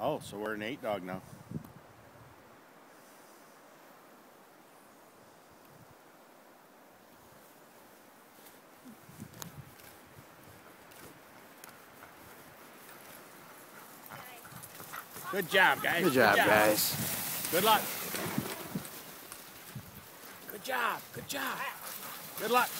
Oh, so we're an eight dog now. Good job, guys. Good job, guys. Good luck. Good job. Good job. Good luck.